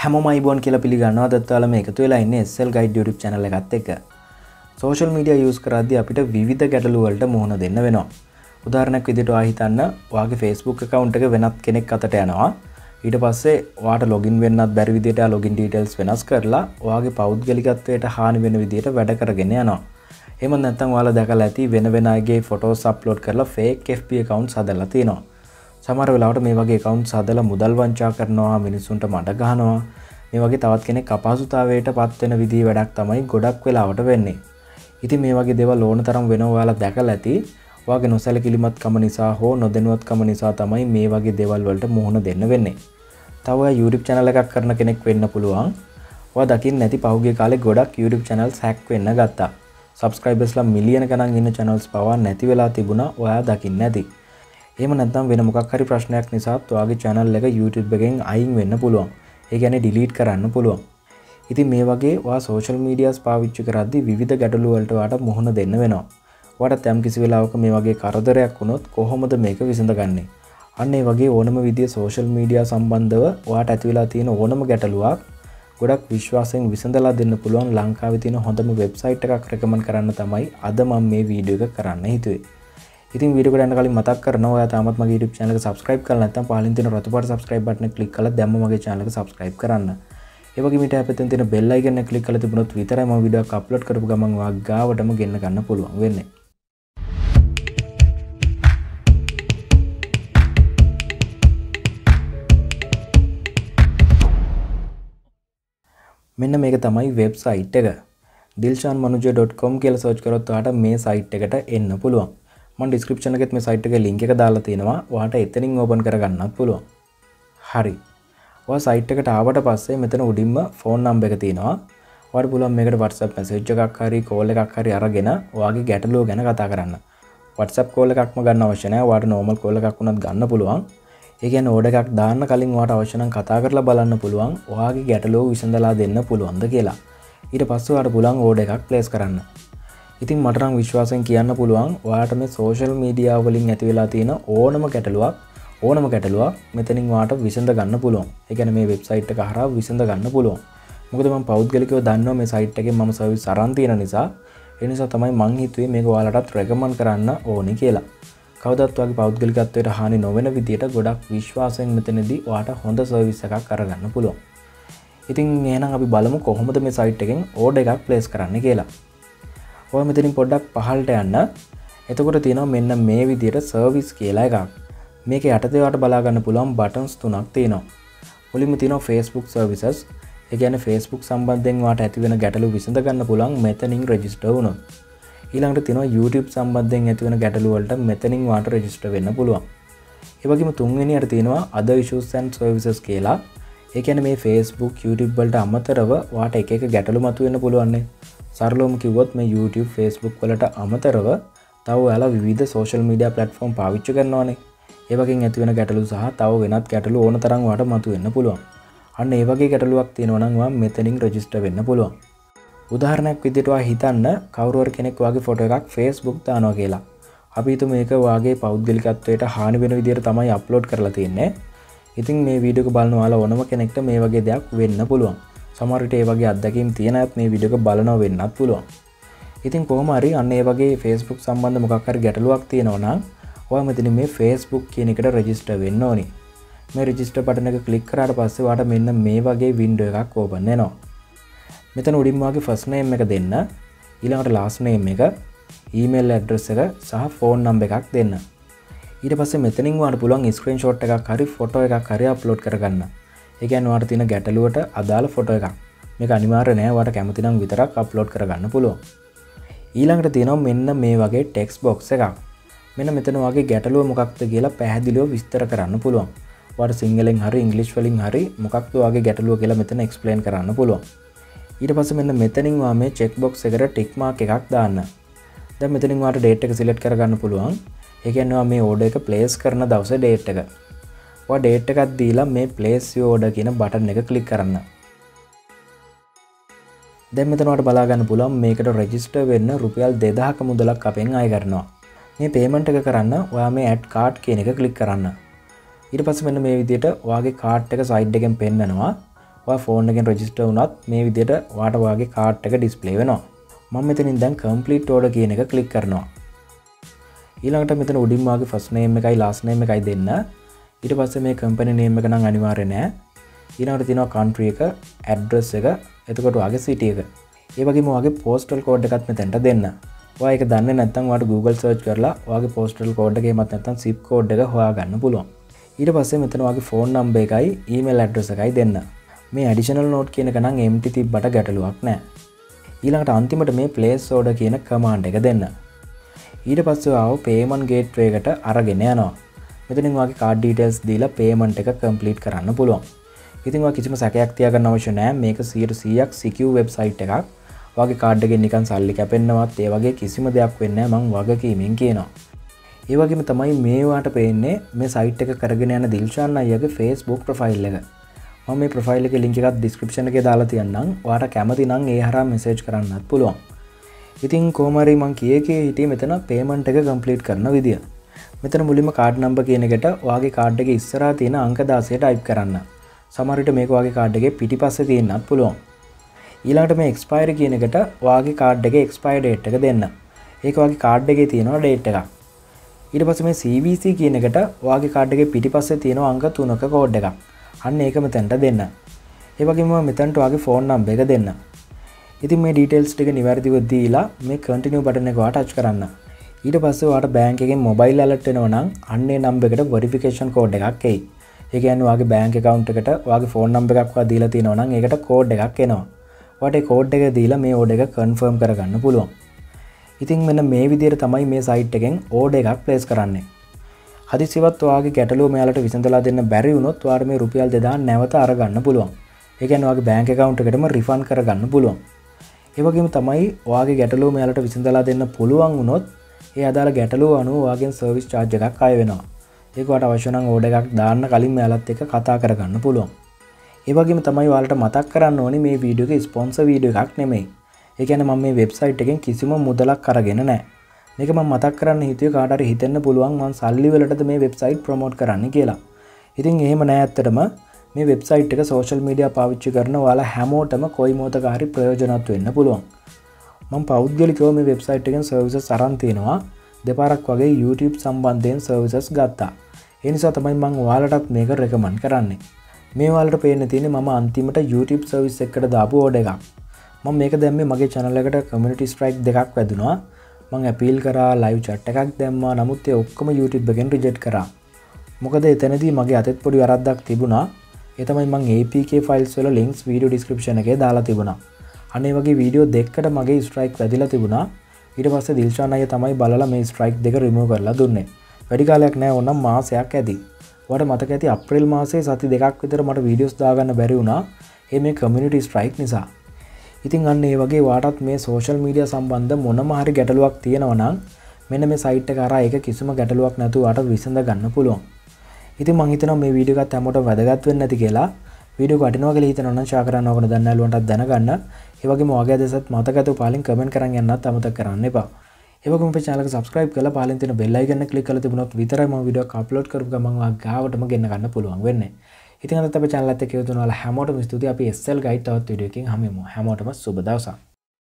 හැමයිබෝන් කියල පිළිගන්නවා. දත්වාලම එකතු වෙලා ඉන්න එස්සල් ගයිඩ ියුට් චනල එකත් එක සෝෂල් මීඩිය යස් කරද අපිට විධ ගැටලුවලට මුහුණ දෙන්න වෙනවා. උදාරණයක් විදිට අහිතන්න වගේ ෆස්බුක් කවුන්ට එක වෙනත් කෙනෙක් අතට යනවා. ඊට පස්සේ වාට ලොගින් වෙන්නත් බැරි විදිට ලොගින් ඩීටල්ස් වෙනස් කරලා වගේ පෞද්ගලිකත්වයට හානි වෙන විදිට වැඩ කරගෙන යනවා. එම නැත්තම් වාල දැකල ඇති වෙන වෙනගේ ෆොටෝ සප්ලෝඩ් කරලා ෆේක් FP කවුන්් සදල්ල තියෙනවා සමර වෙලාවට මේ වගේ කවුන්් සදල මුදල් වංචා කරනවා මිනිස්සුන්ට මට ගහනවා. මේ වගේ තවත් කෙනෙ කපාසුතාවයට පත්වෙන විදිී වැඩක් තමයි ගොඩක් වෙලාවට වෙන්නේ. ඉති මේ වගේ දෙව ලෝන තරම් වෙනවාලා දැකල ඇති. වගේ නොසැල කිලිමත්කම නිසා හෝ නොදැනුවත්කම නිසා තමයි මේ වගේ දෙවල් වලට මුහුණ දෙන්න වෙන්නේ. තව යුරිප් චනල එකක් කරන කෙනෙක් වෙන්න පුළුවන්. දකිින් නැති පහුගේ කාලෙ ගොඩක් YouTube චනල් හැක් වෙන්න ගත්තා. සබස්ක්‍රයිබස්ලා මිලියන කනන් ඉන්න චනල්ස් පවා නැති වෙලා තිබුණ. ඔයා දකින්න නැති එම නැතම් වෙන මොකක් හරි ප්‍රශ්නයක් නිසාත් වගේ චැනල් එක YouTube එකෙන් අයින් වෙන්න පුළුවන්. ඒ ගැන ඩිලීට් කරන්න පුළුවන්. ඉති මේ වගේ වා සෝශල් මීඩියස් පාවිච්චි කරද්දි විධ ගැටලුවලටවාට මුහුණ දෙන්න වෙනවා. වට තැම් කිසි වෙලාවක මේ වගේ කරදරයක් වුණොත් කොහොමද මේක විසඳගන්නේ? අන්නේ වගේ ඕනම විදිිය සෝශල් මීඩිය සම්බන්ධව වාට ඇතිවෙලා තියෙන ඕනම ගැටලුවක් ගොඩක් විශ්වාසයෙන් විසඳලා දෙන්න පුළුවන් ලංකාව තින හොඳම වෙබ්සයිට් එකක් රැකමන් කරන්න තමයි අද මම් මේ වීඩියෝ එක කරන්න හිතුවේ. ඉතින් විඩියට කලින් මතක් කරනවා තමත් මගේ YouTube channel එක subscribe කරලා නැත්නම් පහලින් තියෙන රතු පාට subscribe button එක click කරලා දැම්ම මගේ channel එක subscribe කරන්න. ඒ වගේම ඊට පැත්තෙන් තියෙන bell icon එක click කරලා තිබුණොත් විතරයි මම වීඩියෝ එක upload කරපු ගමන් ඔයා ගාවටම ගෙන්න ගන්න පුළුවන් වෙන්නේ. මෙන්න මේක තමයි වෙබ්සයිට් එක දිල්ෂාන් මනුජ.com කියලා සර්ච් කරොත් ඔයාලට මේ සයිට් එකට එන්න පුළුවන්. මන් ඩිස්ක්‍රපෂන එකත් මේ සයිට් එක ලින්ක එක දාලා තියෙනවා. වාට එතනින් ඕපන් කරගන්නත් පුළුවන්. හරි. සයිට් එකට ආවට පස්සේ මෙතන උඩින්ම ෆෝන් නම්බ එක තියෙනවා. වට පුලන් මේකට වටසප් මැසේජ් එකක් හරි කෝල එකක් හරි අරගෙන වගේ ගැටලුව ගැන කතා කරන්න. වටසප් කෝල එකක්ම ගන්න අවශ්‍යනය වාට නෝමල් කෝල එකක් වුණත් ගන්න පුළුවන්. ඒගැන ඕඩ එකක් දාන්න කලින් වාට අවශ්‍යන කතා කරලා බලන්න පුළුවන්. ඔයාගේ ගැටලෝ විසඳලා දෙන්න පුළුවන්ද කියලා. ඊට පස්සවාට පුළන් ඕඩ එකක් ප්ලේස් කරන්න. ඉතින් මටරම් විශ්වාසයෙන් කියන්න පුළුවන් වාට මේ සෝශල් මීඩියාවලින් ඇතිවෙලා තියෙන ඕනම ගැටලුවක් ඕනම ගැටලුවක් මෙතනින් වාට විසඳ ගන්න පුළුවන්. එකන මේ වෙබ්සයිට් එක හර විසඳ ගන්න පුළුවන්. මොකද ම පෞද්ගලිකව දන්න මේ සයිට් එක ම සවි සරන්තියන නිසා. එනිසා තමයි මං හිතුවේ මේ වාලටත් රැගමන් කරන්න ඕනි කියලා. කවදත් වගේ පෞද්ගලිකත්වයට හානි නොවෙන විදියට ගොඩක් විශ්වාසයෙන් මෙතනදී වාට හොඳ සර්විස එකක් කරගන්න පුළුවන්. ඉතින් ඒනම් අපි බලමු කොහොමද මේ සයිට් එකෙන් ඕඩ එකක් ප්ලේස් කරන්න කියලා. ඔය මෙතනින් පොඩ්ඩක් පහල්ට යන්න. එතකොට තියෙනවා මෙන්න මේ විදියට සර්විස් කියලා එකක්. මේක යටතේවට බලාගන්න පුළුවන් බටන්ස් තුනක් තියෙනවා. මුලින්ම තියෙනවා ෆස්බුක් සර්විසස් එකන ෆස්බුක් සම්බන්ධෙන්වාට ඇතිවෙන ගැටලු විසඳගන්න පුළන් මෙතනින් රජිස්ට වුණු ඊළඟට තින YouTube සම්බන්ධයෙන් ඇතිවෙන ගැටලුවලට මෙතනින් වාට රජිස්ට වෙන්න පුළුවන්. ඒවගේම තුන්වෙනියට තියෙනවා අද විශෂසන් සර්විසස් කියලා. ඒකැන මේ ෆස්බුක් YouTube වලට අමතරව වාට එක ගැටලු මතුවෙන්න පුළුවන්නේ. සරලෝම කිවොත් මේ YouTube ෆස්බුක් වලට අමතරව තව යාලා විධ සෝශල් මීඩිය පලටෆෝම් පාවිච්ච කරනවානේ. ඒවකින් ඇතිවෙන ගැටලු සහ තව වෙනත් ගැටලු ඕන තරම් වට මතු වෙන්න පුළුවන්. අන්න ඒවගේ ගැටලුවක් තියෙනවනංවා මෙතනින් රජිස්ට වෙන්න පුළුවන්. උදාහරණයක් විදිටවා හිතන්න කවරුවර් කෙනෙක් වගේ ෆොට එකක් ෆස්බුක් දානවා කියලා. අපිතු මේක වගේ පෞද්ගලිකත්වයට හානි වෙන විදිර තමයි අප්ලෝඩ් කරලා තියන්නේ. ඉතින් මේ වීඩියක බලන්නවාලා ඕනම කෙනෙක්ට මේ වගේ දෙයක් වෙන්න පුළුවන්. සමරට ඒ වගේ අදකින් තියෙනත් මේ විඩියක බලනව වෙන්නත් පුළුවන්. ඉතින් කොහමරි අන්න ඒ වගේ ෆෙස්බුක් සම්බන්ධ මොකක්කර ගැටලුවක් තියෙනවනම් ඔය මෙතින මේ ෆේස්බුක් කියන එකට රජිස්ට වෙන්න ඕනි. මේ රජිස්ට පටන එක කලික් කරට පස්සෙවාට මෙන්න මේ වගේ වින්ඩ එකක් ඕපන්නේ නවා මෙතන උඩින්වාගේ ෆස්නයම් එක දෙන්න ඊළඟට ලාස්නයම් එක ඊමේල් ඇඩ්‍රස් එක සහ ෆෝන් නම්බ එකක් දෙන්න. ඊට පස්ස මෙතනින් වාට පුළන් ස්ක්‍රීන් ෂෝට් එකක් හරි ෆොටෝ එකක් හරි අප්ලෝඩ් කරගන්න. එකන්වාට තින ගැටලුවට අදාළ ෆොට එකක්. මේ අනිවාර නෑවට කැමතිනම් විතරක් අප්ලෝඩ් කරගන්න පුළුව ඊළඟට තියෙනම් මෙන්න මේ වගේ ටෙක්ස් බොක්ස එකක්. මෙන මෙතන වගේ ගැටලුව මොකක්ද කියලා පැහැදිලියෝ විස්තර කරන්න පුළුවන්. වට සිංහලෙන් හරි ඉංගලිස් වලින් හරි මොකක්ද වගේ ගැටලුව කියලා මෙතන එක්ස්පලේන් කරන්න පුළුවන්. ඊට පස මෙන්න මෙතනින්වා මේ චෙක් බොක්ස් එකට ටික්මා එකක් දාන්න. ද මෙතනින්වාට ඩේට් එක සිලට් කරගන්න පුළුවන්. එකන්වා මේ ඕඩ එක ප්ලේස් කරන දවස ඩේට් එක. ඩේට් එකත් දීලා මේ පලේස් යෝඩ කියන බටන් එක කලික් කරන්න. දැමතනට බලාගන්න පුළන් මේකට රෙජිස්ට වෙන්න රුපියල් දෙදහක මුදලක් අපෙන් අය කරනවා මේ පේමන්ට් එක කරන්න ඔයා මේ ඇඩ් කාඩ් කියන එක කලික් කරන්න. ඉට පස මෙන්න මේ විදියට වගේ කාට් එක සයිඩ් එකෙන් පෙන්න්නනවා ෆෝන් එකෙන් රජිස්ට වනත් මේ විදියට වාට වගේ කාට් එක ඩිස්පලේ වෙනවා. මම මෙතනින් දැන් කම්පලිට් ෝඩ කියන එක කලික් කරනවා. ඊළඟට මෙතන උඩින්වාගේ ෆස්නේම එකයි ලාස්නේම එකයි දෙන්න. ඊට පස්ස මේ කම්පනි නේම එක නම් අනිවාරය නෑ. ඊනට තිනවා කන්ට්‍රිය එක ඇඩ්‍රස් එක එතකොට වගේ සිටිය එක. ඒවගේ මගේ පෝස්ටල් කෝඩ් එකත් මෙතැන්ට දෙන්න. ඒක දන්න නැත්තන් වට Google සර්ච් කරලා වගේ පෝස්ටල් කෝඩ්ගේ මත් නැතන් සිප් කෝඩ් එක හොයා ගන්න පුළුවන්. ඊට පස්සේ මෙතන වගේ ෆෝන් නම්බ එකයි ඊමල් ඇඩ්‍රස එකයි දෙන්න. මේ ඇඩිෂනල් නෝට් කියන කනම් එම්ටි තිබ්බට ගැටලුවක් නෑ. ඊළඟට අන්තිමට මේ පලේස් ෝඩ කියන කමාන්ඩ් එක දෙන්න. ඊට පස්සවාව පේමන් ගේට්වේකට අරගෙන යනවා. මෙතනින් වගේ කාඩීටස් දීලා පේමන්ට් එක කම්පලිට් කරන්න පුළුවන්. ඉතින්වා කිසිම සැකයක් තියගන්න අවශ්‍ය නෑ මේක සියට සියක් සිකව් වෙබ්සයිට් එකක්. වගේ කාඩ්ඩගෙන් නිකන් සල්ලි කැපෙන්න්නවත් ඒ වගේ කිසිම දෙයක් වෙන්න මං වගකීමෙන් කියනවා. ඒවගේම තමයි මේවාට පේන්නේ මේ සයිට් එක කරගෙන යන දිල්ශාන්න අයගේ ෆේස්බුක් ප්‍රෆයිල් එක. මම මේ ප්‍රෆයිල් එක ලිංක එකත් ඩිස්ක්‍රපෂන එක දාලා තියන්නම්. වාට කැමති නං ඒ හරා මෙසේජ් කරන්නත් පුළුවන්. ඉතින් කෝමරි මං කියකේ හිටිය මෙතන පේමන්ට් එක කම්පලීට් කරන විදිිය. මෙතන මුලිම කාඩ් නම්බ කියනකට වගේ කාඩ්ඩක ඉස්සරා තියෙන අංකදාසයට අයිප් කරන්න. සමරිට මේක වගේ කාඩ්ඩගේ පිටි පස්ස තියෙන්න්නත් පුළුවන්. ඊලාට මේ එක්ස්පයිර් කියනකට වගේ කාඩ්ඩක එක්ස්පයිඩ් එක දෙන්න. ඒක වගේ කාඩ් එක තියෙනවා ඩේට් එක ඊට පස මේ CVC කියනකට වගේ කාඩ්ඩගේ පිටි පස්සේ තියෙනවා අංක තුනක කෝඩ් එක අන්න ඒකම තැන්ට දෙන්න. ඒවගේම මෙතැන්ට වගේ ෆෝන් නම්බ එක දෙන්න. ඉතින් මේ ඩීටෙල්ස් ටික නිවැරදිව දීලා මේ කටිනිය බටන එක ටච් කරන්න. ඊට පස්සවාට බෑන්කෙන් මොබයිල් අලට්ටෙනවනම් අන්නේ නම්බ එකට වරිෆිකේෂන් කෝඩ් එකක් එයි. ඒකන් වගේ බෑන්ක කවන්් එකට වගේ ෆෝන් නම්බ එකක්වා දීලා තියෙනවනම් එකට කෝඩ් එකක් එනවා. වට කෝඩ් එක දීලා මේ ඕඩ එක කන්ෆර්ම් කරගන්න පුළුවන්. ඉතින් මෙන්න මේ විදිර තමයි මේ සයිට් එකෙන් ඕඩ එකක් ප්ලේස් කරන්නේ. හදිසිවත් වගේ ගැටලු මෙයාලට විසඳලා දෙන්න බැරි වුණොත් වාර මේ රුපියල් දෙදා නැවත අරගන්න පුළුවන්. ඒකන් වගේ බෑන්ක කවන්් එකටම රිෆන් කරගන්න පුළුවන්. ඒවගේම තමයි ඔයාගේ ගැටලු මෙයාලට විසඳලා දෙන්න පුළුවන් වුණොත් ඒ අදාළ ගැටලු අනුවාගෙන් සර්විස් චාර්ජ එකක් අය වෙනවා. ඒකට අවශ්‍යනං ඕඩ එකක් දාන්න කලින් මෙයාලත් එක කතා කරගන්න පුළුවන්. ඒවගේම තමයි වාලට මතක් කරන්න ඕනි මේ වීඩියෝක ස්පොන්ස වීඩිය එකක් නෙමෙයි. ඒකැන ම මේ වෙබ්සයිට් එකෙන් කිසිම මුදලක් කරගෙන නෑ මේක ම මතක් කරන්න හිතුව කාට හිතන්න පුළුවන් මන් සල්ලි වලට මේ වෙබ්සයිට් ප්‍රමෝට් කරන්න කියලා. ඉතින් එහෙම නෑ ඇත්තටම. මේ වෙබ්සයිට් එක සෝශල් මීඩිය පාවිච්චි කරන වාලා හැමෝටම කොයි මෝතකාරි ප්‍රයෝජනත් වෙන්න පුළුවන්. මං පෞද්ගලිකව මේ වෙබ්සයිට් එකෙන් සර්විස සරන්තියෙනවා දෙපාරක් වගේ YouTube සම්බන්ධයෙන් සර්විසස් ගත්තා. එනිසා තමයි මං වාලටත් මේක රෙකමන් කරන්නේ. මේ වාලට පේන තියෙන මම අන්තිමට YouTube සර්විස් එකට දාපු ඕඩ එකක්. මං මේක දැම්ම මගේ චනලකට කමිනිටි ස්ට්‍රයික් දෙකක් වැදෙනවා මං ඇපිල් කරා ලයිව් චට් එකක් දැම්ම. නමුත්තේ ඔක්කොම YouTube එකෙන් රිජෙට් කරා. මොකද එතනදී මගේ අතත් පොඩි වරද්දක් තිබුණා. එතමයි මං APK ෆයිල්ස් වල ලින්ක්ස් වීඩියෝ ඩිස්ක්‍රපෂන එක දාලා තිබුණා. අනේ වගේ වීඩියෝ දෙක්කට මගේ ස්ට්‍රයික් වැදිලා තිබුණා. ඊට පස්සේ දිල්ශානය තමයි බලලා මේ ස්ට්‍රයික් දෙක රිමූ කරලා දුන්නේ. වැඩි කාලයක් නෑ ඔන්නම් මාසයක් ඇති. වට මතක ඇති අප්‍රේල් මාසේ සති දෙකක් විතර මට වීඩියෝස් දාගන්න බැරි වුණා. ඒ මේ කමිනිටි ස්ට්‍රයික් නිසා. ඉතින් අන්න ඒ වගේ වාටත් මේ සෝශල් මීඩිය සම්බන්ධ මොනම හරි ගැටලුවක් තියෙනවනම් මෙන්න මේ සයිට් කරා එක කිසිම ගැටලුවක් නැතු අට විසඳ ගන්න පුළුවන්. ඉති මහිතන මේ වීඩියකත් ඇමට වැදගත්වෙන්න ඇති කියලා. විඩිය කටිනවක හිතනන්න ශාකරන්න ඕකන දන්නලුවන්ට දැනගන්න. ඒවගේ මගේ දෙසත් මතකතු පාලින් කමෙන් කරන්න යන්නත් අමත කරන්න එපා. ඒකම චාලක සබස්ක්‍රයිබ් කල පාලින්තින බෙල්ලයිගන්න කලි කල තිබුණොත් විතරම විඩිය කප්ලෝඩ් කරු මවා ගාවටම ගන්න ගන්න පුළුවන් වෙන්න. ඉතින් අත චාලත කියවතුනල හැමෝට ස්තුති අපි එස්සල් ගයිටවත් විඩියකින් හමම හැමෝටම සුබදවසා